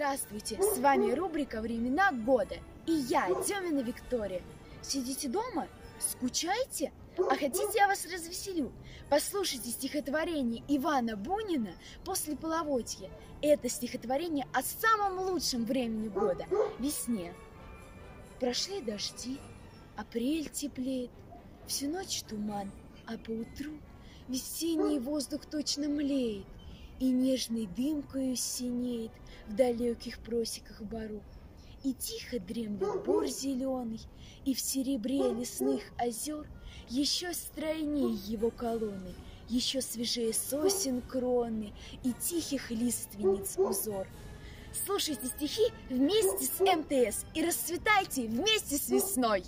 Здравствуйте, с вами рубрика «Времена года» и я, Демина Виктория. Сидите дома? Скучаете? А хотите, я вас развеселю? Послушайте стихотворение Ивана Бунина «После половодья». Это стихотворение о самом лучшем времени года – весне. Прошли дожди, апрель теплеет, всю ночь туман, а поутру весенний воздух точно млеет – и нежной дымкою синеет в далеких просеках бору. И тихо дремлет бор зеленый, и в серебре лесных озер Еще стройней его колонны, еще свежее сосен кроны И тихих лиственниц узор. Слушайте стихи вместе с МТС и расцветайте вместе с весной!